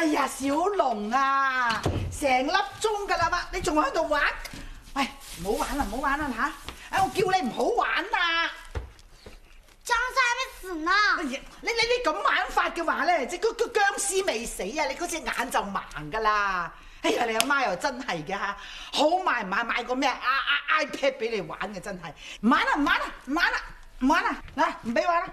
哎呀，小龍啊，成粒鐘噶啦嘛，你仲喺度玩？喂，唔好玩啦，唔好玩啦吓！哎，我叫你唔好玩啊！僵屍還沒死呢。你你你咁玩法嘅話咧，即係個個僵尸未死啊，你嗰隻眼就盲噶啦！哎呀，你阿媽又真係嘅吓，好買唔買買個咩 i i iPad 俾你玩嘅真係，唔玩啦唔玩啦唔玩啦唔玩啦，嗱唔俾玩啦！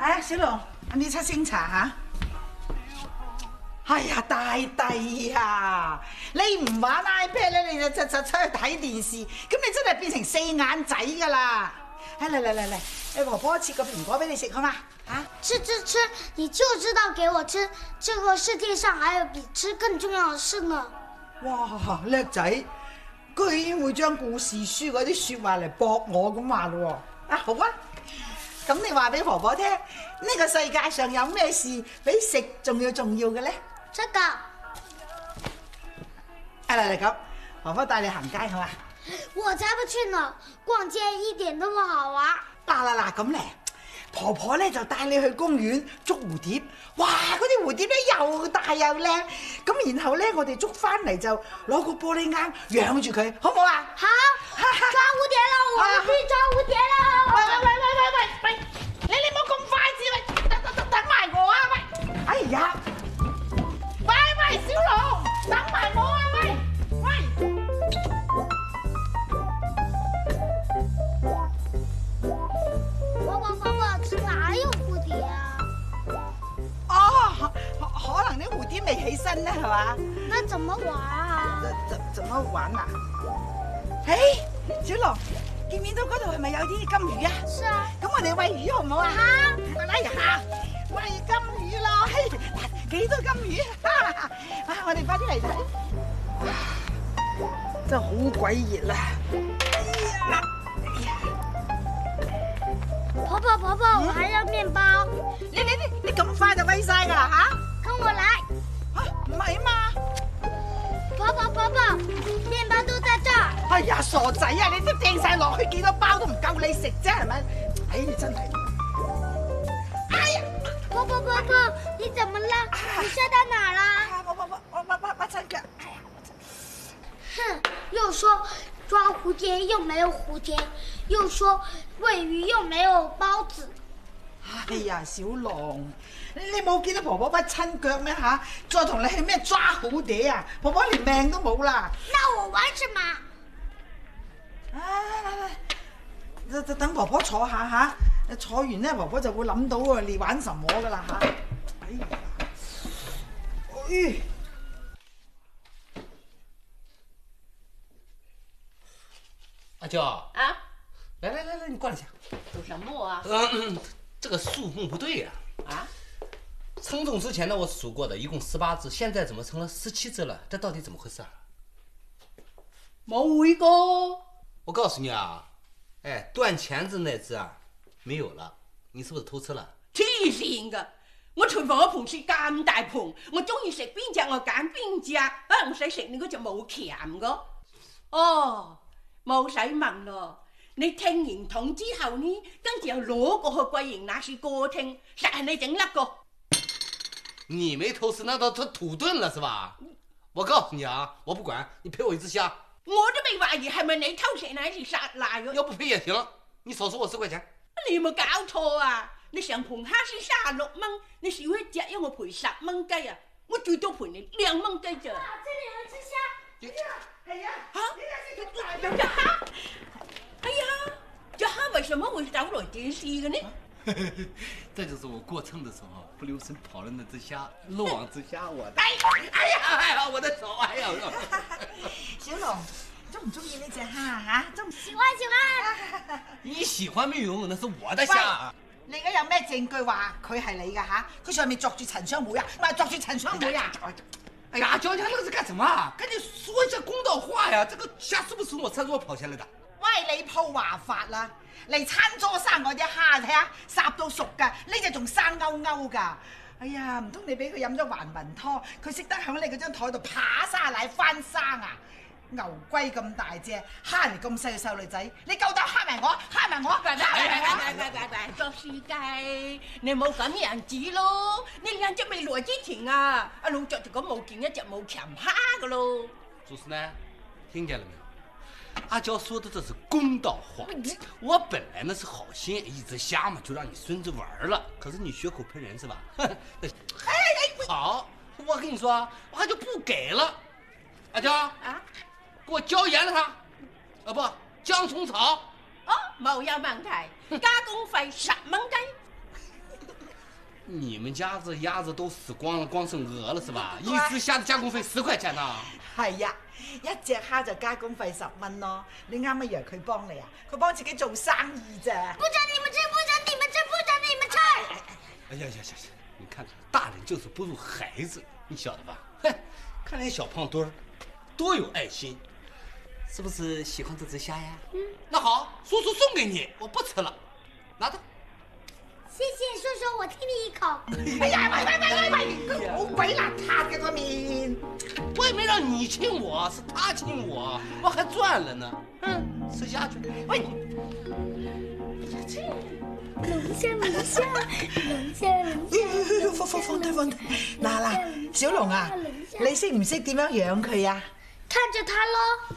哎，小龍，你七星茶吓？哎呀，大弟呀，你唔玩 iPad 咧，你就就就出去睇電視，咁你真係變成四眼仔噶啦！哎，嚟嚟嚟嚟，你婆婆切個蘋果俾你食好嘛？啊，吃吃吃，你就知道給我吃，這個世界上還有比吃更重要的事呢。哇，叻仔，居然會將故事書嗰啲說話嚟駁我咁話咯喎！啊，好啊，咁你話俾婆婆聽，呢個世界上有咩事比食仲要重要嘅咧？這個，哎嚟嚟咁，婆婆帶你行街好嘛？我才不去呢，逛街一點都不好玩。嗱嗱嗱，咁咧，婆婆咧就帶你去公園捉蝴蝶，哇！嗰啲蝴蝶咧又大又靚，咁然後咧我哋捉翻嚟就攞個玻璃罌養住佢，好唔好啊？好，抓蝴蝶啦，我們去抓蝴蝶了。喂喂喂喂喂喂喂，你你唔好咁快至喂，等等等等埋我啊喂！哎呀，喂喂，小龍，等埋我啊喂喂！婆婆婆婆，這哪有蝴蝶啊？哦，可可能啲蝴蝶未起身咧，係嘛？那怎麼玩啊？怎怎怎麼玩啊？誒，小龍，見唔見到嗰度係咪有啲金魚啊？是啊，咁我哋喂魚好唔好啊？好，嚟下餵金幾多金魚啊？啊，我哋快啲嚟睇，真係好鬼熱啦！哎呀，哎呀，婆婆婆婆，我還要麵包，你你你你咁快就威晒㗎啦吓？跟我來。嚇唔係啊嘛？婆婆婆婆，麵包都在這兒。哎呀，傻仔啊！你都掟晒落去，幾多包都唔夠你食啫，係咪？哎，你真係，哎呀！婆婆婆婆，你怎麼了？你摔到哪了？我我我我我我親腳，哎呀！哼，又說抓蝴蝶又没有蝴蝶，又說喂魚又没有包子。哎呀，小龍，你冇見到婆婆屈親腳咩吓？再同你去咩抓蝴蝶啊？婆婆連命都冇啦！那我玩什麼？啊，嚟嚟，等等婆婆坐下吓，坐完咧婆婆就会谂到啊，你玩什么噶啦吓？哎呀，哎。阿娇，啊，来来来来，你过来一下。有什么啊？嗯，这个数目不对呀、啊，称重之前呢，我数过的，一共十八只，现在怎么成了十七只了？这到底怎么回事啊？冇會過。我告诉你啊，哎，断钳子那只啊，沒有了，你是不是偷吃了？黐線噶！我廚房嗰盤雪咁大盤，我中意食邊隻我揀邊隻，啊唔使食你嗰隻冇鉗噶。哦，冇使問咯。你聽完筒之後呢，跟住又攞過去貴營那處歌廳，實係你整甩個。你沒偷吃，那都他土遁了是吧？我告訴你啊，我不管，你賠我一隻蝦，我都未懷疑係咪你偷食那次殺賴嘅。要不賠也行，你少收我十塊錢。你有冇搞錯啊？你成盤蝦先三十六蚊，你少一隻因我賠十蚊雞啊！我最多賠你兩蚊雞咋？啊，這裡有隻蝦。係啊，嚇呢個先咁大有隻蝦？哎呀，隻蝦為什麼會走來這事嘅呢？這就是我過秤的時候不留神跑了那隻蝦，漏網之蝦，我的。哎哎呀哎呀，我的手，哎呀！小龍中唔中意呢隻蝦啊？嚇，中唔喜歡喜歡。你喜歡沒用，那是我的蝦。你而家有咩證據話佢係你噶吓？佢上面作住陳雙梅啊，唔係作住陳雙梅啊！哎呀，嬌嬌，那個是幹什麼啊？趕緊說一下公道話呀！這個蝦是不是從我餐桌跑下來的？喂，你鋪話法啦！嚟餐桌生嗰啲蝦睇下，烚到熟噶，呢隻仲生勾勾噶。哎呀，唔通你俾佢飲咗還魂湯，佢識得响你嗰張台度扒沙奶翻生啊？牛龜咁大隻，蝦人哋咁細嘅細路仔，你夠膽蝦埋我，蝦埋我，喂喂蝦埋我！喂喂喂喂，作司機，你冇咁樣子咯！你兩隻未來之前啊，阿老雀就講冇見一隻冇強蝦噶咯。祖师呢，听见了没有？阿娇说的这是公道话。我本来呢是好心，一直瞎嘛，就让你孙子玩了。可是你血口喷人是吧？哎哎，好，我跟你说，我还就不给了。阿娇，啊？给我椒盐了它，啊不，姜葱草。哦，冇有问题，加工费十蚊鸡。你们家这鸭子都死光了，光剩鹅了是吧？一只虾的加工费十块钱呢。係呀，一只虾就加工费十蚊咯。你啱啱以為佢幫你啊？佢帮自己做生意啫。不准你们吃，不准你们吃，不准你们吃！哎呀呀呀呀！你看看，大人就是不如孩子，你晓得吧？哼，看那小胖墩儿，多有爱心，是不是喜欢这只虾呀？嗯。那好，叔叔送给你，我不吃了，拿着。谢谢叔叔，我听你一口。哎呀，喂喂喂喂喂，好鬼邋遢嘅個面。我也没让你亲我，是他亲我，我还赚了呢。嗯，吃下去。喂，龙虾，龙虾，龙虾，龙虾。放放放低放低。嗱嗱，小龙啊，你識唔識點樣養佢啊？看着它咯。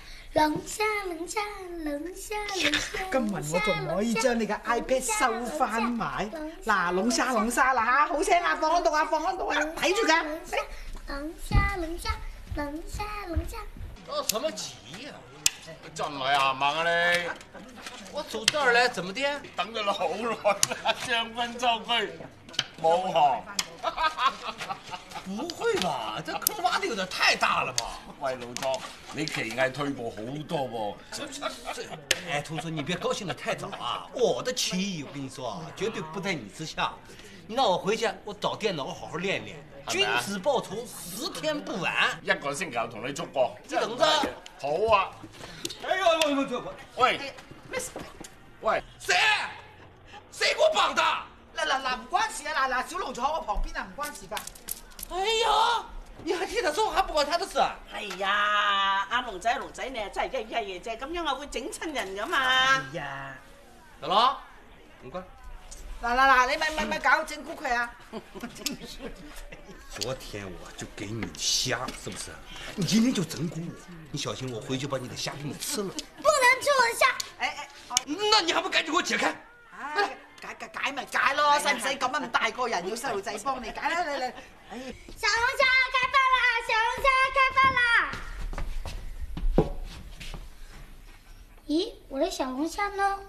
龍蝦，龍蝦，龍蝦，龍蝦。今日我仲唔可以將你嘅 iPad 收翻埋？嗱，龍蝦龍蝦啦吓，好聲啊，放喺度啊，放喺度啊，睇住㗎。龍蝦，龍蝦，龍蝦，龍蝦。着什麼急呀、真係行唔行啊你？我走這兒咧，怎麼的？等咗你好耐啦，將軍州區冇行。不會吧？這坑挖的有點太大了吧？喂，老莊，你棋藝退步好多哎，同學，你別高興得太早啊！我的棋藝，我跟你說啊，絕對不在你之下。你讓我回去，我找電腦，我好好練練。君子報仇，十天不晚。一個星期後同你捉過。你等着。好啊。哎呦，我我我，喂咩事？喂，誰？誰給我綁的？嗱嗱嗱，唔關事啊！嗱嗱，小龍坐喺我旁邊啊，唔關事㗎。哎呀，你還替他說，還不關他的事啊？係呀，阿龍仔龍仔你啊真係一一嘢啫，咁樣我會整親人噶嘛。哎呀，小龍，你過來。嗱嗱嗱，你咪咪咪搞整蠱佢啊！昨天我就給你蝦，是不是？你今天就整蠱我，你小心我回去把你的蝦給你吃了。不能吃我的蝦。誒誒，哦那你還不趕緊給我解開？唉解解解咪解咯，使唔使咁啊？咁大個人要細路仔幫你解啦，你你。哎，小龍蝦開飯啦！小龍蝦開飯啦！咦，我的小龍蝦呢？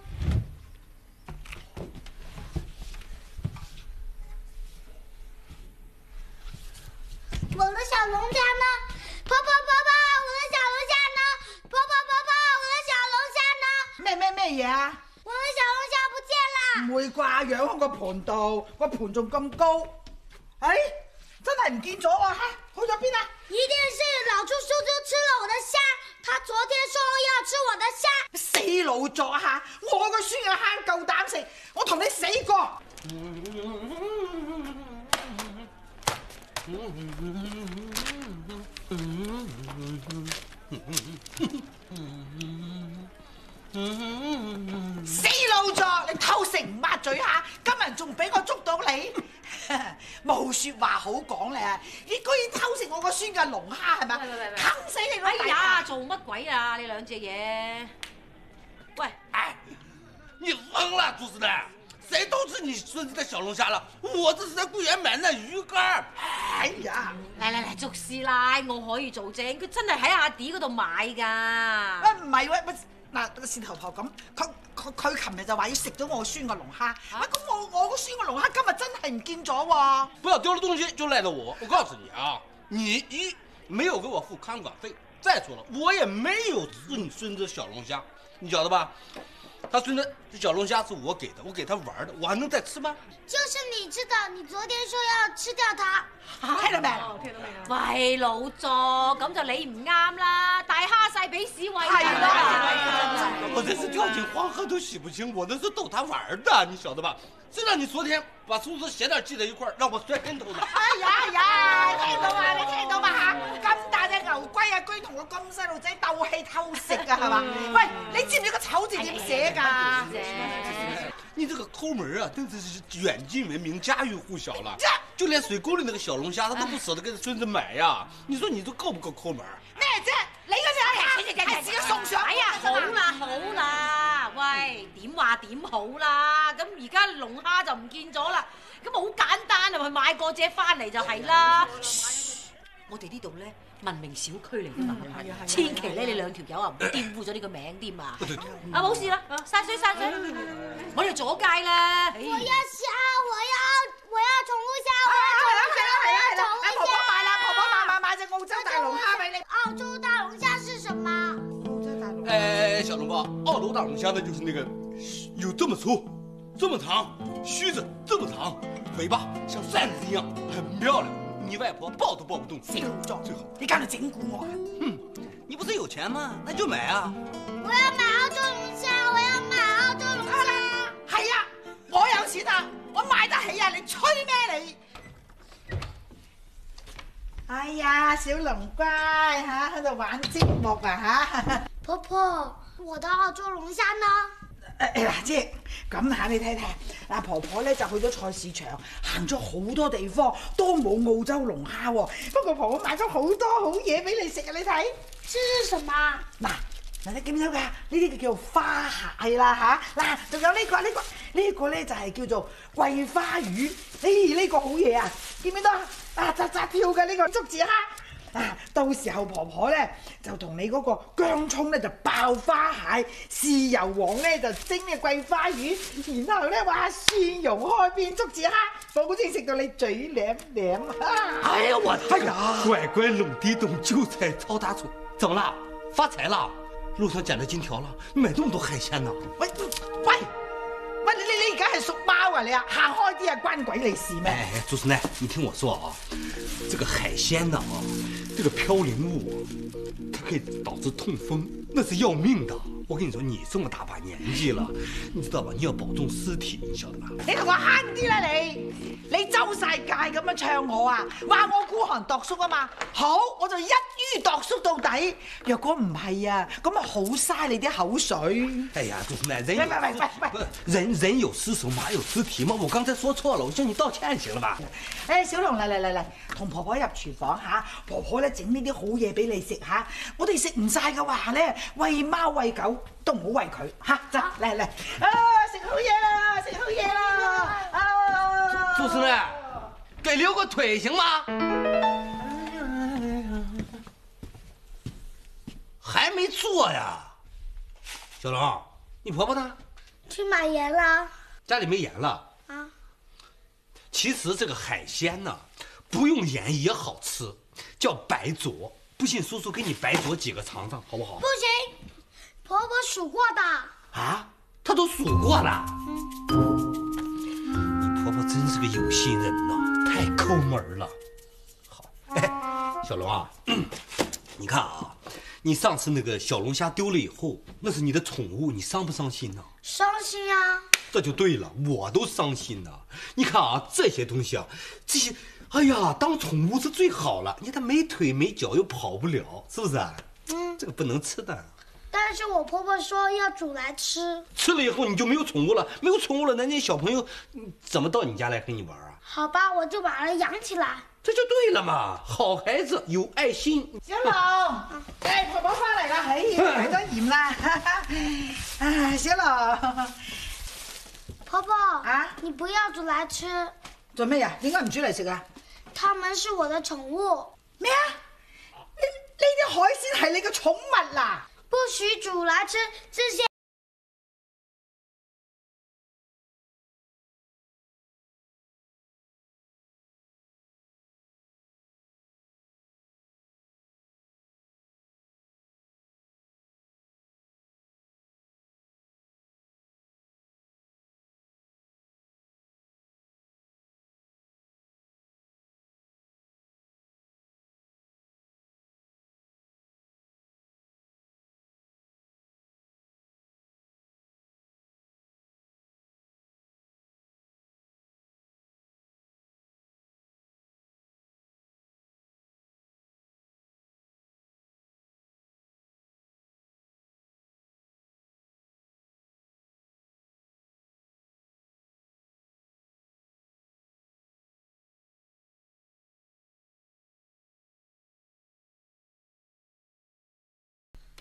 我的小龙虾呢？婆婆婆婆，我的小龙虾呢？婆婆婆婆，我的小龙虾呢？咩咩咩嘢啊？我的小龍蝦不見啦！唔會啩？養喺個盤度，個盤仲咁高。哎，真係唔見咗啊！嚇，去咗邊啊？一定是老豬叔叔吃了我的蝦，他昨天說要吃我的蝦。死老作吓！我個孫嘅蝦夠膽食，我同你死過。偷食唔抹嘴下，今日仲俾我捉到你，冇説話好講咧！你居然偷食我個孫嘅龍蝦係咪？喂喂喂喂坑死你個哎呀，做乜鬼啊？你兩隻嘢，喂，哎，你疯了，主持人！誰偷吃你孙子的小龙虾了？我这是在桂园買那魚竿。哎呀！嚟嚟嚟，捉師奶，我可以做證，佢真係喺阿弟嗰度買㗎。啊唔係喂，喂嗱個線頭婆咁，佢佢佢琴日就話要食咗我個孫個龍蝦，啊咁我我個孫個龍蝦今日真係唔見咗喎。不要丟了東西就賴到我。我告訴你啊，你一沒有給我付看管費，再說了，我也沒有吃你孫子小龍蝦，你曉得吧？他孙子这小龙虾是我给的，我给他玩的，我还能再吃吗？就是你吃的，你昨天说要吃掉它。聽到未？哦，聽到未啊？喂，老作，咁就你唔啱啦，大蝦細俾屎喂係啦我这是掉进黄河都洗不清，我那是逗他玩的，你晓得吧？谁让你昨天把叔叔鞋带系在一块儿，让我摔跟头呢？哎呀哎呀，聽到嘛？你聽到嘛嚇？咁大隻牛龜啊，居然同個咁細路仔鬥氣偷食啊，係嘛？喂，你知唔知個丑字點寫㗎？你这个抠门啊，真的是远近闻名，家喻户曉了这。就連水溝裏那個小龍蝦，他都不捨得給孫子買呀。你說你都夠不夠抠門？咩啫？你嗰隻係係自己送上哎呀，好啦好啦，喂，點話點好啦？咁而家龍蝦就唔見咗啦，咁好簡單啊，去買個隻翻嚟就係啦。噓我哋呢度咧文明小區嚟㗎嘛，千祈咧你兩條友啊唔好玷污咗呢個名添啊！對對對啊冇事啦，散水散水，我哋阻街啦。哎我要蝦，我要我要寵物蝦，係我啦係啦係啦係啦，要寵物婆婆買啦，婆婆買蝦。買買隻澳洲大龍蝦俾你。澳洲大龍蝦是什麼？澳洲大龍哎，小龍寶，澳洲大龙虾呢，就是那个有这么粗、这么长，须子这么长，尾巴像扇子一样，很漂亮。你外婆抱都抱不動，小壯最好。你搞到整蛊我啊！哼，你不是有钱吗？那就买啊。我要买澳洲龙虾，我要买澳洲龍蝦。係啊，我有錢啊，我買得起啊！你吹咩你？哎呀，小龍乖嚇喺度玩积木啊嚇！婆婆，我的澳洲龍蝦呢？誒嗱，即係咁嚇，你睇睇，嗱婆婆咧就去咗菜市場，行咗好多地方，都冇澳洲龍蝦喎。不過婆婆買咗好多好嘢俾你食啊！你睇。這是什麼？嗱，嗱你見唔見到㗎？呢啲就叫做花蟹啦吓，嗱，仲有呢個呢個呢個咧就係叫做桂花魚。誒呢個好嘢啊！見唔見到啊？啊扎扎跳嘅呢個竹子蝦。啊，到時候婆婆咧就同你嗰個薑葱咧就爆花蟹，豉油黃咧就蒸嘅桂花魚，然後咧哇蒜蓉開邊竹子蝦，保證食到你嘴舐舐啊！哎呀，我哎呀乖乖冷地冬韭菜炒大葱，怎麼了？發財了？路上撿到金條了？你買這麼多海鮮呢？喂喂喂，你你你而家係屬貓啊你啊，行開啲啊，關鬼你事咩？哎，祖師奶，你聽我說啊，這個海鮮呢啊，这个飘零物，它可以导致痛风，那是要命的。我跟你说，你这么大把年纪了，你知道吧？你要保重屍體，你曉得吧？你同我慳啲啦你！你周世界咁樣唱我啊，話我孤寒度叔啊嘛，好我就一於度叔到底。若果唔係啊，咁啊好嘥你啲口水。哎呀，祖師奶，人喂喂喂喂喂不是人人有屍首，馬有屍體嘛。我剛才說錯了，我向你道歉，行了吧？誒，小龍嚟嚟嚟嚟，同婆婆入廚房吓，婆婆咧整呢啲好嘢俾你食吓，我哋食唔晒嘅話咧，餵貓喂狗都唔好喂佢吓，走嚟嚟，啊食好嘢啦，食好嘢啦，啊！祖師妹，給留個腿行嗎？還沒做呀，小龍，你婆婆呢？去買鹽了。家裡沒鹽了。啊，其實這個海鮮呢，不用鹽也好吃，叫白灼。不信叔叔给你白灼几个尝尝，好不好不？行，婆婆数过的。啊，她都数过了。你婆婆真是个有心人呐，太抠门了。好，哎，小龙啊，你看啊，你上次那个小龙虾丢了以后，那是你的宠物，你伤不伤心呢？伤心啊！这就对了，我都伤心呐。你看啊，这些东西啊，这些，哎呀，当宠物是最好了。你看它没腿没脚又跑不了，是不是啊？嗯，这个不能吃的，但是我婆婆说要煮来吃。吃了以后你就没有宠物了，没有宠物了，那那小朋友嗯怎么到你家来和你玩啊？好吧，我就把它养起来，这就对了嘛，好孩子有爱心。小龍，誒 婆婆翻嚟啦，唉，買咗鹽啦，哎，小龍，婆婆啊你不要煮来吃，做咩呀？點解唔煮嚟食啊？它们是我的宠物，咩啊？呢呢啲海鲜系你嘅宠物啦？不许煮来吃这些。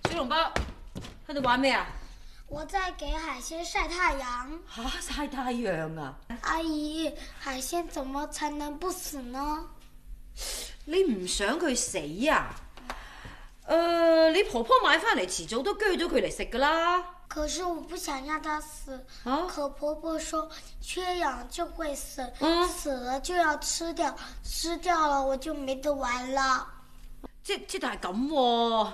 小籠包喺度玩咩啊？我在给海鲜晒太阳。吓晒太阳啊！阿姨，海鲜怎么才能不死呢？你唔想佢死啊？誒、你婆婆買翻嚟，遲早都鋸咗佢嚟食噶啦。可是我不想让它死。啊可婆婆说缺氧就会死，嗯死了就要吃掉，吃掉了我就没得玩了。即即但係咁喎，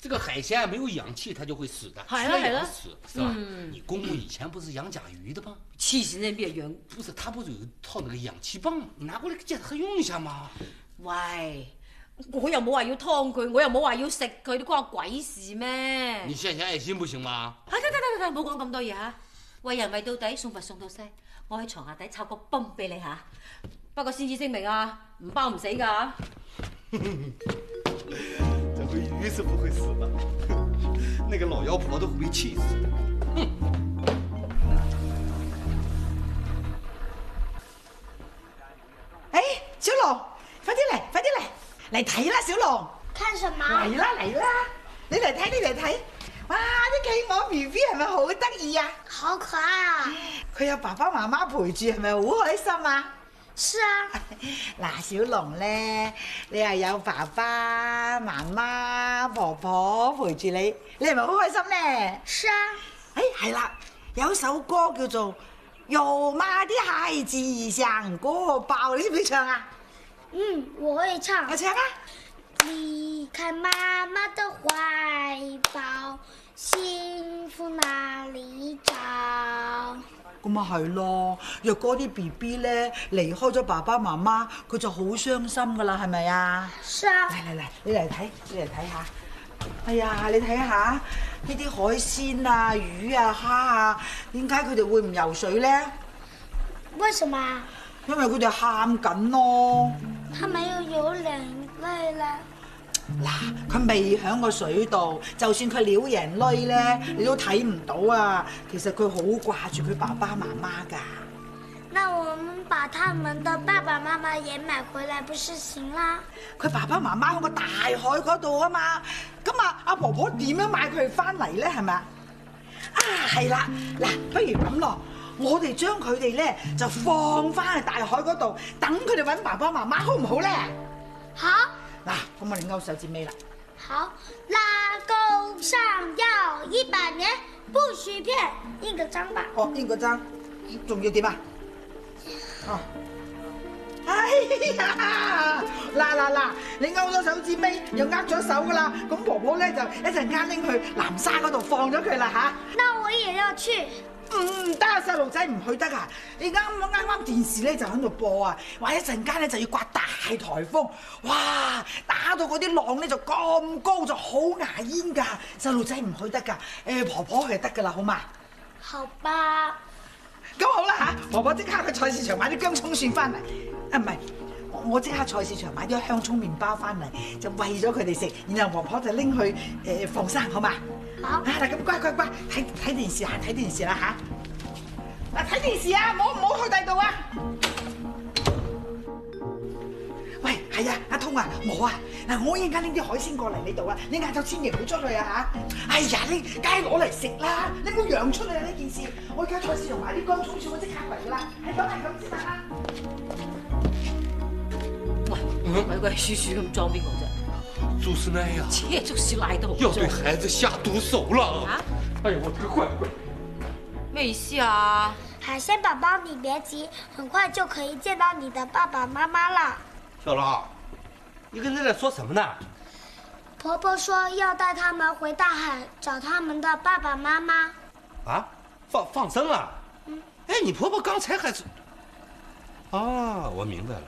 这个海鲜没有氧气它就会死的，海了死是吧？嗯你公公以前不是养甲鱼的吗？黐線你邊係養？不是，他不是有一套那个氧气泵吗？你拿过来给检测用一下嘛。喂，我又冇話要劏佢，我又冇話要食佢，你關我鬼事咩？你獻獻愛心不行嗎？啊得得得得得，唔好講咁多嘢嚇。為人為到底，送佛送到西。我喺床下底插個泵俾你嚇。不過先至聲明啊，唔包唔死㗎。鱼是不会死的，那个老妖婆都會被氣死的。誒，小龙，快啲嚟，快啲嚟，嚟睇啦，小龍。看什麼？嚟啦嚟啦，你嚟睇，你嚟睇。哇！啲企鵝 B B 係咪好得意啊？好可愛啊！佢有爸爸媽媽陪住，係咪好開心啊？是啊，嗱，小龍咧，你又有爸爸媽媽、婆婆陪住你，你係咪好開心咧？是啊，誒係啦，有首歌叫做《有媽的孩子像個寶》，你識唔識唱啊？嗯，我會唱我。唱啊！離開媽媽的懷抱，幸福哪裡找？咁咪係咯，若果啲 B B 咧離開咗爸爸媽媽，佢就好傷心噶啦，係咪啊？是啊嚟，嚟嚟，你嚟睇，你嚟睇下。哎呀，你睇下呢啲海鮮啊、魚啊、蝦啊，點解佢哋會唔游水咧？為什麼啊？因為佢哋喊緊咯。它沒有流眼淚了。嗱，佢未喺個水度，就算佢撩人淚咧，你都睇唔到啊。其實佢好掛住佢爸爸媽媽㗎。那我們把他們的爸爸媽媽也買回來，不是行啦？佢爸爸媽媽喺個大海嗰度啊嘛，咁啊阿婆婆點樣買佢翻嚟咧？係咪啊？啊係啦，嗱，不如咁咯，我哋將佢哋咧就放翻去大海嗰度，等佢哋揾爸爸媽媽，好唔好咧？好，嗱，咁我哋勾手指尾啦。好，拉钩上吊一百年，不许骗，印個章吧。哦，印個章，仲要點啊？哦，哎呀，嗱嗱嗱，你勾咗手指尾，又握咗手噶啦，咁婆婆咧就一陣間拎去南沙嗰度放咗佢啦吓。那我也要去。唔得啊，細路仔唔去得啊！你啱啱啱啱電視咧就喺度播啊，話一陣間咧就要刮大颱風，哇！打到嗰啲浪咧就咁高，就好牙煙㗎。細路仔唔去得㗎，誒、婆婆去就得㗎啦，好嘛？好吧，咁好啦嚇，婆婆即刻去菜市場買啲薑葱蒜翻嚟，啊唔係，我我即刻菜市場買啲香葱麵包翻嚟，就餵咗佢哋食，然後婆婆就拎去誒、放生，好嘛？好啊嗱，咁乖乖乖，睇睇電視嚇，睇電視啦吓，嗱睇電視啊，唔好唔好去第度啊！喂，係啊，阿通啊，我啊，嗱，我一陣間拎啲海鮮過嚟你度啊，你晏晝千祈唔好出去啊吓！哎呀，你梗係攞嚟食啦，你唔好揚出嚟啊呢件事！我而家菜市場買啲薑葱蒜，我即刻嚟噶啦，係咁係咁先啦。喂，鬼鬼祟祟咁裝邊個啫？朱师奶呀，切，就是来的要对孩子下毒手了！啊？哎呀，我这个乖乖！咩意思啊？海鲜宝宝，你别急，很快就可以见到你的爸爸妈妈了。小龙，你跟人在说什么呢？婆婆说要带他们回大海找他们的爸爸妈妈。啊，放放生啊？哎，你婆婆刚才还是……啊，我明白了，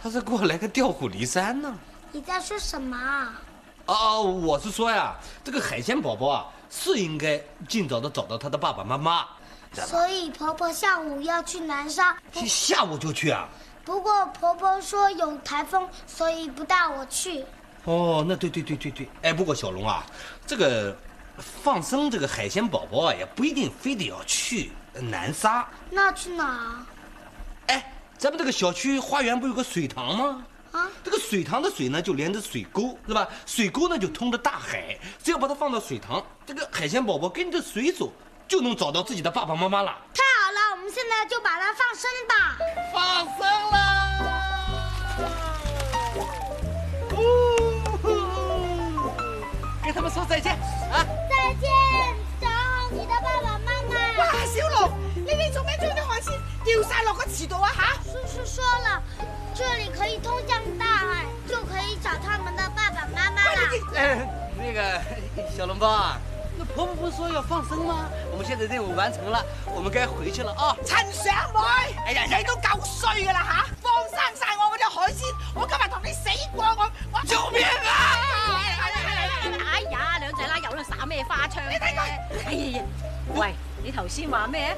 她是過來個調虎离山呢。你在说什么啊？哦，我是说呀，这个海鲜宝宝啊，是应该尽早的找到他的爸爸妈妈。所以婆婆下午要去南沙。下午就去啊？不过婆婆说有台风，所以不带我去。哦，那对对对对对。哎，不过小龙啊，这个放生这个海鲜宝宝啊，也不一定非得要去南沙。那去哪儿？哎，咱们这个小区花园不有个水塘吗？啊，这个水塘的水呢，就连着水沟，是吧？水沟呢就通着大海，只要把它放到水塘，这个海鲜宝宝跟着水走，就能找到自己的爸爸妈妈了。太好了，我们现在就把它放生吧。放生了，跟他们说再见啊！再见，找好你的爸爸妈妈。哇，小龙，你哋做咩將啲海鮮掉晒落个池度啊吓？叔叔说了，這裡可以通向大海，就可以找他们的爸爸妈妈了。哎，那个 小笼包啊，那婆婆不是说要放生吗？我们现在任务完成了，我们该回去了啊！陳上妹，哎呀，你都夠衰噶啦吓，放生晒我嗰啲海鮮，我今日同你死過我，我救命啊！哎呀，兩仔啦，有啦，耍咩花槍啫？哎呀，喂，你頭先話咩？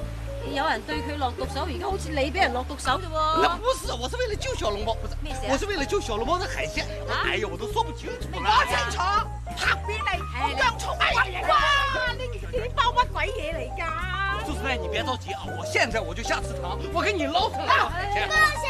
有人對佢落毒手，而家好似你俾人落毒手啫喎。那不是，我是为了救小笼包，不是咩事啊我是为了救小笼包的海鲜。啊哎呀，我都说不清楚了。講清楚，拍扁你，我姜葱咪哇！你你包乜鬼嘢嚟㗎？叔叔奶，你别着急啊，我现在我就下池塘，我给你捞出来了海鲜。放谁